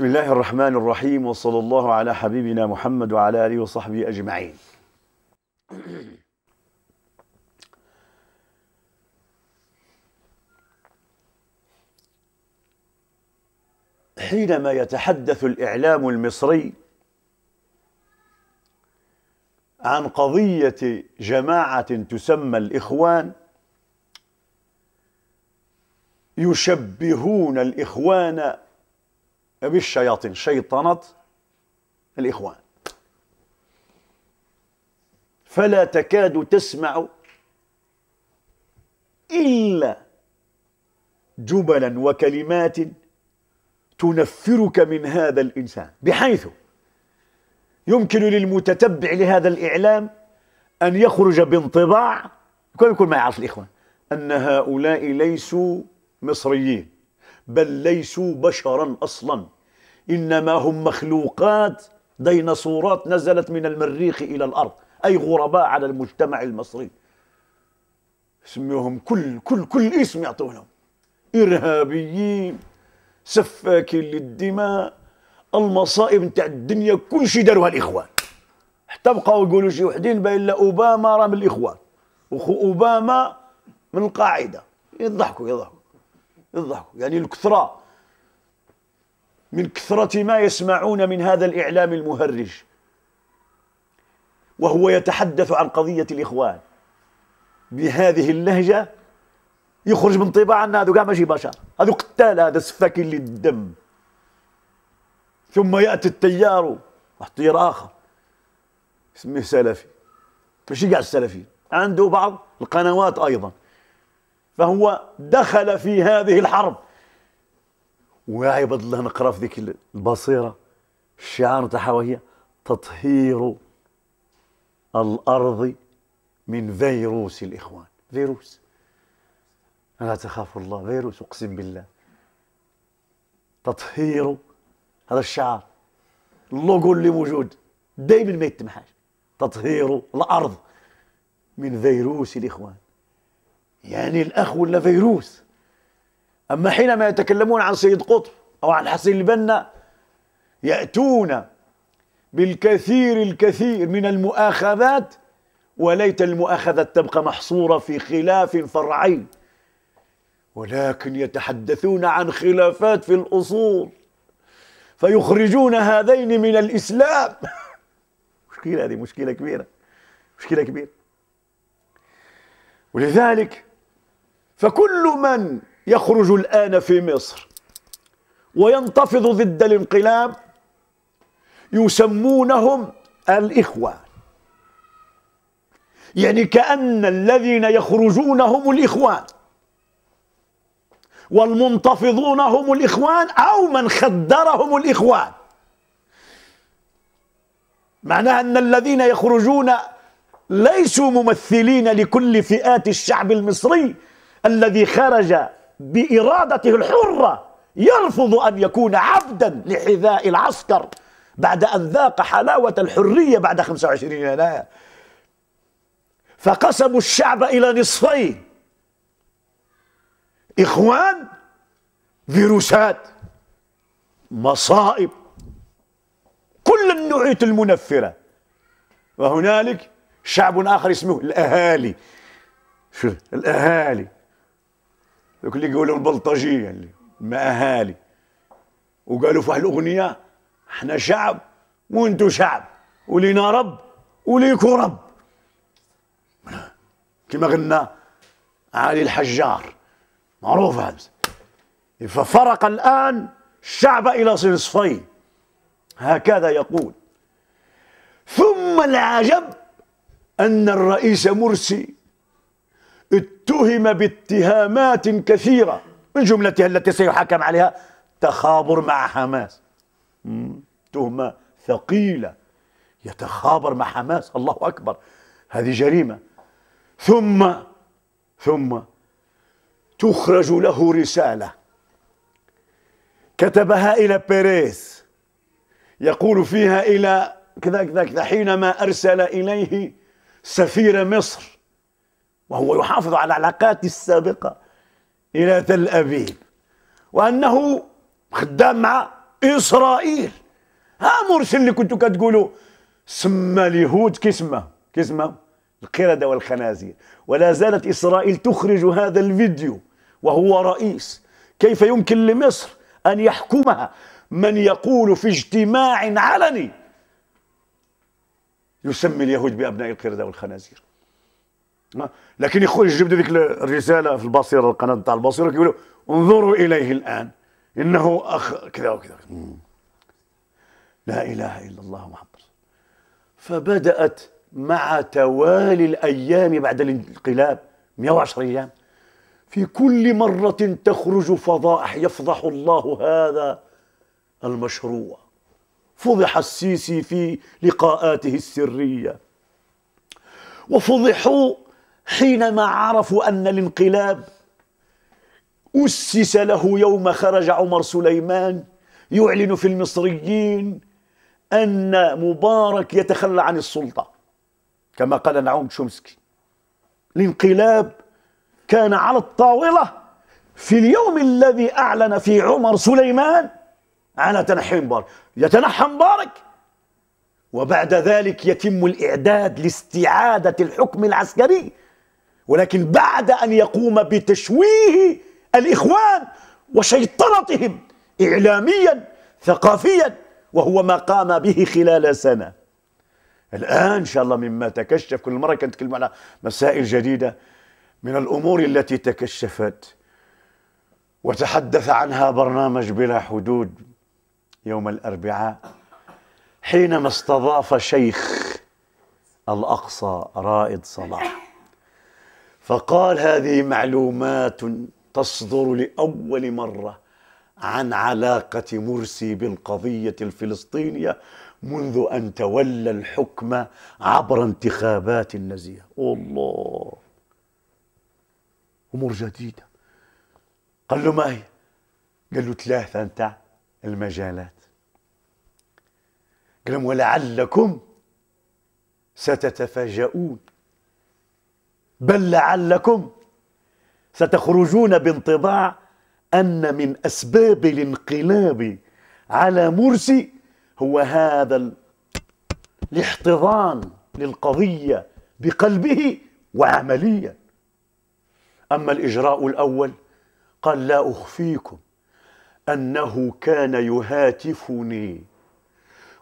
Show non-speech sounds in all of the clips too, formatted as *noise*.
بسم الله الرحمن الرحيم وصلى الله على حبيبنا محمد وعلى آله وصحبه أجمعين. حينما يتحدث الإعلام المصري عن قضية جماعة تسمى الإخوان يشبهون الإخوان بالشياطين. شيطنة الإخوان. فلا تكاد تسمع إلا جملا وكلمات تنفرك من هذا الإنسان. بحيث يمكن للمتتبع لهذا الإعلام أن يخرج بانطباع يكون يكون ما يعرف الإخوان؟ أن هؤلاء ليسوا مصريين بل ليسوا بشرا أصلا. إنما هم مخلوقات ديناصورات نزلت من المريخ إلى الأرض أي غرباء على المجتمع المصري. سميوهم كل كل كل اسم يعطونهم إرهابيين سفاكين للدماء المصائب نتاع الدنيا كل شيء داروها الإخوان. حتى بقاو يقولوا شي وحدين باين لا أوباما راه من الإخوان. وخو أوباما من القاعدة. يضحكوا يضحكوا يضحكوا. يعني الكثرة. من كثرة ما يسمعون من هذا الإعلام المهرج. وهو يتحدث عن قضية الإخوان. بهذه اللهجة يخرج من طباع أن هذو كاع ماشي بشر. هذو قتال هذا سفاكين للدم. ثم يأتي التيار واحد تيار آخر. اسمه سلفي. ماشي كاع السلفيين عنده بعض القنوات أيضا. فهو دخل في هذه الحرب. ويا عباد الله نقرا في ذيك البصيره. الشعار تاعها وهي تطهير الأرض من فيروس الإخوان. فيروس. لا تخاف الله فيروس أقسم بالله. تطهير هذا الشعار اللوغو اللي موجود. دائما ما يتمحاش. تطهير الأرض من فيروس الإخوان. يعني الأخ ولا فيروس؟ أما حينما يتكلمون عن سيد قطب أو عن حسين البنا يأتون بالكثير الكثير من المؤاخذات وليت المؤاخذة تبقى محصورة في خلاف فرعي ولكن يتحدثون عن خلافات في الأصول فيخرجون هذين من الإسلام. *laughs* مشكلة هذه مشكلة كبيرة مشكلة كبيرة. ولذلك فكل من يخرج الآن في مصر. وينتفض ضد الانقلاب. يسمونهم الإخوان. يعني كأن الذين يخرجون هم الإخوان. والمنتفضون هم الإخوان أو من خدرهم الإخوان. معناها أن الذين يخرجون ليسوا ممثلين لكل فئات الشعب المصري الذي خرج بإرادته الحرة يرفض أن يكون عبدا لحذاء العسكر بعد أن ذاق حلاوة الحرية بعد 25 يناير. فقسموا الشعب إلى نصفين. إخوان فيروسات مصائب. كل النوعية المنفرة. وهنالك شعب آخر اسمه الأهالي. شو الأهالي. ذوك اللي يقولوا البلطجيه اللي ما أهالي. وقالوا في الأغنية إحنا شعب وإنتو شعب ولينا رب وليكو رب. كما غنى علي الحجار معروف هذا. ففرق الآن الشعب إلى نصفين هكذا يقول. ثم العجب أن الرئيس مرسي اتهم باتهامات كثيرة من جملتها التي سيحكم عليها تخابر مع حماس. تهمة ثقيلة يتخابر مع حماس. الله أكبر. هذه جريمة. ثم ثم تخرج له رسالة. كتبها إلى بيريز. يقول فيها إلى كذا كذا كذا حينما أرسل إليه سفير مصر. وهو يحافظ على العلاقات السابقة إلى تل أبيب وأنه خدام مع إسرائيل. ها مرسل اللي كنتوا كتقولوا سمى اليهود كيسمى كيسمى القردة والخنازير. ولا زالت إسرائيل تخرج هذا الفيديو وهو رئيس. كيف يمكن لمصر أن يحكمها من يقول في اجتماع علني يسمي اليهود بأبناء القردة والخنازير؟ لكن يخرج يجيب ذيك الرسالة في البصيرة القناة بتاع البصيرة يقولوا انظروا إليه الآن إنه أخ كذا وكذا. لا إله إلا الله محمد. فبدأت مع توالي الأيام بعد الانقلاب 110 أيام. في كل مرة تخرج فضائح يفضح الله هذا المشروع. فضح السيسي في لقاءاته السرية. وفضحوا حينما عرفوا أن الانقلاب أسس له يوم خرج عمر سليمان يعلن في المصريين أن مبارك يتخلى عن السلطة. كما قال نعوم تشومسكي. الانقلاب كان على الطاولة في اليوم الذي أعلن فيه عمر سليمان على تنحي مبارك يتنحى مبارك وبعد ذلك يتم الإعداد لاستعادة الحكم العسكري ولكن بعد أن يقوم بتشويه الإخوان وشيطنتهم إعلاميا ثقافيا وهو ما قام به خلال سنة. الآن إن شاء الله مما تكشف كل مرة كنتكلم على مسائل جديدة من الأمور التي تكشفت. وتحدث عنها برنامج بلا حدود يوم الأربعاء. حينما استضاف شيخ الأقصى رائد صلاح. فقال هذه معلومات تصدر لأول مرة عن علاقة مرسي بالقضية الفلسطينية منذ أن تولى الحكم عبر انتخابات نزيهة الله أمور جديدة. قال له ما هي؟ قال له ثلاثة أنت المجالات. قال لهم ولعلكم ستتفاجؤون. بل لعلكم ستخرجون بانطباع أن من أسباب الانقلاب على مرسي هو هذا الاحتضان للقضية بقلبه وعمليا. أما الإجراء الأول قال لا أخفيكم أنه كان يهاتفني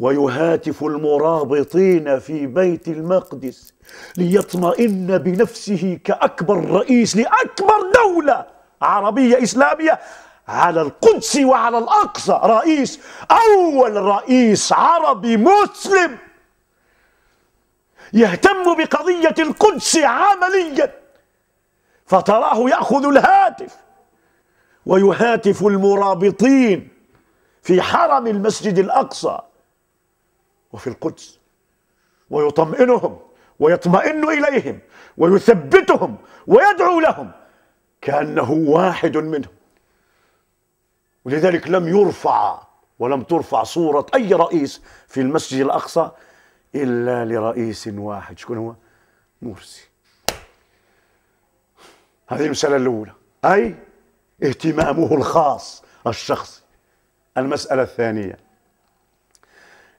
ويهاتف المرابطين في بيت المقدس ليطمئن بنفسه كأكبر رئيس لأكبر دولة عربية إسلامية على القدس وعلى الأقصى. رئيس أول رئيس عربي مسلم يهتم بقضية القدس عمليا. فتراه يأخذ الهاتف ويهاتف المرابطين في حرم المسجد الأقصى. وفي القدس. ويطمئنهم ويطمئن إليهم ويثبتهم ويدعو لهم كأنه واحد منهم. ولذلك لم يرفع ولم ترفع صورة أي رئيس في المسجد الأقصى إلا لرئيس واحد. شكون هو؟ مرسي. هذه المسألة الأولى. أي؟ اهتمامه الخاص الشخصي. المسألة الثانية.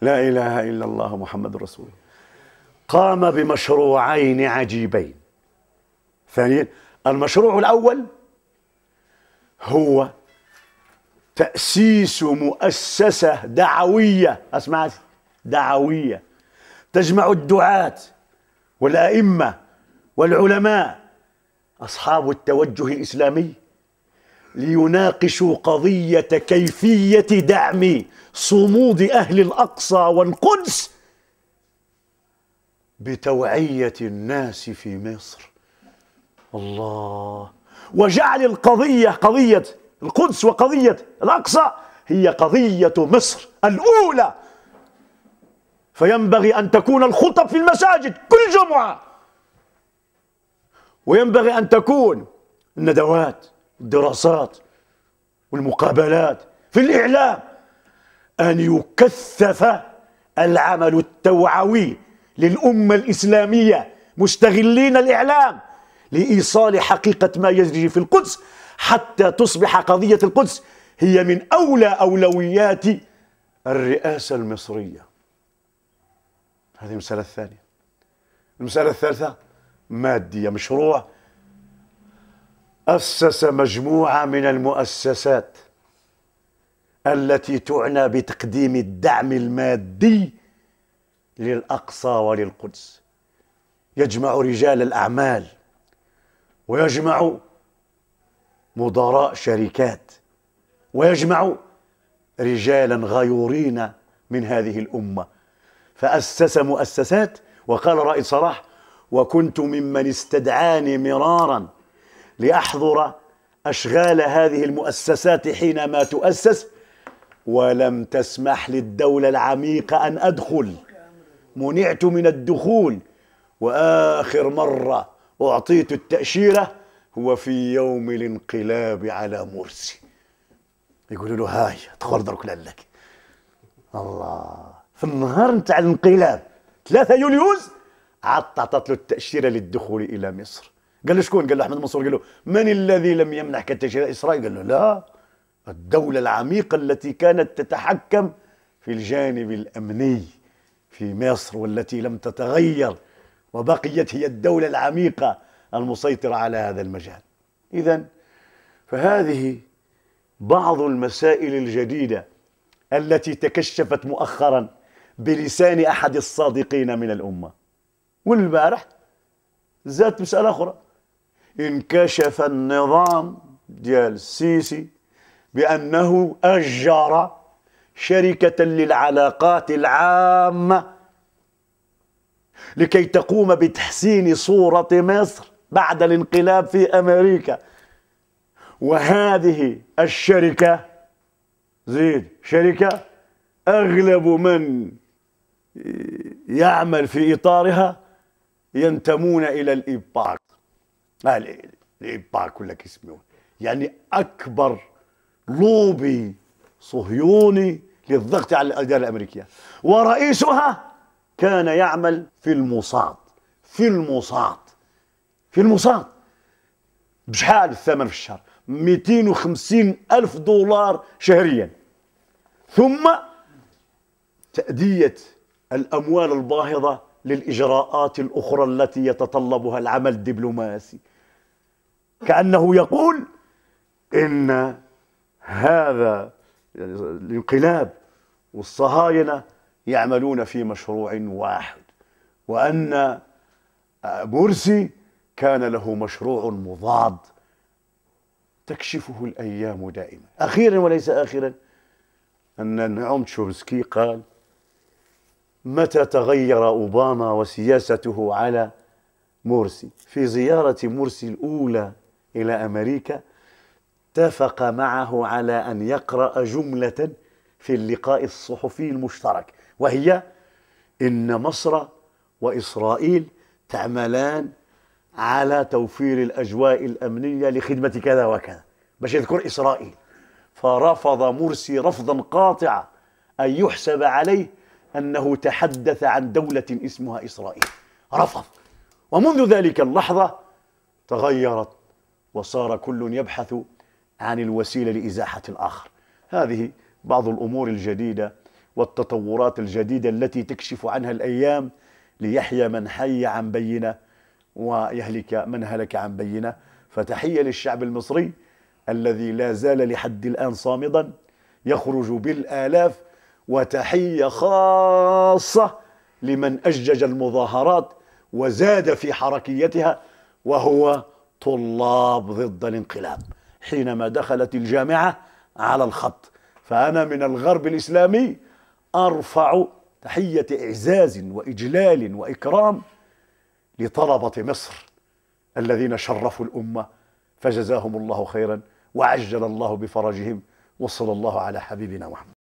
لا إله إلا الله محمد رسول. قام بمشروعين عجيبين. ثانيا المشروع الأول هو تأسيس مؤسسة دعوية. أسمعت دعوية. تجمع الدعاة والأئمة والعلماء أصحاب التوجه الإسلامي. ليناقشوا قضية كيفية دعم صمود أهل الأقصى والقدس بتوعية الناس في مصر. الله. وجعل القضية قضية القدس وقضية الأقصى هي قضية مصر الأولى. فينبغي أن تكون الخطب في المساجد كل جمعة. وينبغي أن تكون الندوات. الدراسات والمقابلات في الإعلام أن يكثف العمل التوعوي للأمة الإسلامية مستغلين الإعلام لإيصال حقيقة ما يجري في القدس حتى تصبح قضية القدس هي من أولى أولويات الرئاسة المصرية. هذه المسألة الثانية. المسألة الثالثة مادية مشروع أسس مجموعة من المؤسسات التي تعنى بتقديم الدعم المادي للأقصى وللقدس. يجمع رجال الأعمال ويجمع مدراء شركات ويجمع رجالا غيورين من هذه الأمة. فأسس مؤسسات وقال رائد صلاح وكنت ممن استدعاني مرارا لأحضر أشغال هذه المؤسسات حينما تؤسس ولم تسمح للدولة العميقة أن أدخل. منعت من الدخول. وآخر مرة أعطيت التأشيرة هو في يوم الانقلاب على مرسي. يقولوا له هاي أدخل درك لك. الله. في النهار نتاع الانقلاب 3 يوليوز عطت له التأشيرة للدخول إلى مصر. قال له شكون؟ قال له أحمد منصور قال له من الذي لم يمنحك التأشيرة إسرائيل؟ قال له لا الدولة العميقة التي كانت تتحكم في الجانب الأمني في مصر والتي لم تتغير وبقيت هي الدولة العميقة المسيطرة على هذا المجال إذا فهذه بعض المسائل الجديدة التي تكشفت مؤخرا بلسان أحد الصادقين من الأمة والبارح زادت مسألة أخرى انكشف النظام ديال السيسي بأنه أجر شركة للعلاقات العامة لكي تقوم بتحسين صورة مصر بعد الانقلاب في أمريكا. وهذه الشركة زيد شركة أغلب من يعمل في إطارها ينتمون إلى الإيباك الإيباك ولا كيسموه يعني أكبر لوبي صهيوني للضغط على الإدارة الأمريكية. ورئيسها كان يعمل في الموساد في الموساد في الموساد بشحال الثمن في الشهر 250 ألف دولار شهريا. ثم تأدية الأموال الباهظة للإجراءات الأخرى التي يتطلبها العمل الدبلوماسي. كأنه يقول إن هذا الانقلاب والصهاينة يعملون في مشروع واحد وأن مرسي كان له مشروع مضاد تكشفه الأيام دائما. أخيرا وليس آخرا. أن نعوم تشوبسكي قال متى تغير أوباما وسياسته على مرسي في زيارة مرسي الأولى إلى أمريكا اتفق معه على أن يقرأ جملة في اللقاء الصحفي المشترك وهي إن مصر وإسرائيل تعملان على توفير الأجواء الأمنية لخدمة كذا وكذا. باش يذكر إسرائيل. فرفض مرسي رفضا قاطعا أن يحسب عليه أنه تحدث عن دولة اسمها إسرائيل. رفض. ومنذ ذلك اللحظة تغيرت وصار كل يبحث عن الوسيلة لإزاحة الآخر. هذه بعض الأمور الجديدة والتطورات الجديدة التي تكشف عنها الأيام ليحيى من حي عن بينة ويهلك من هلك عن بينة. فتحية للشعب المصري الذي لا زال لحد الآن صامدا يخرج بالآلاف وتحية خاصة لمن أجج المظاهرات وزاد في حركيتها وهو طلاب ضد الانقلاب حينما دخلت الجامعة على الخط. فأنا من الغرب الإسلامي أرفع تحية إعزاز وإجلال وإكرام لطلبة مصر الذين شرفوا الأمة فجزاهم الله خيرا وعجل الله بفرجهم وصلى الله على حبيبنا محمد.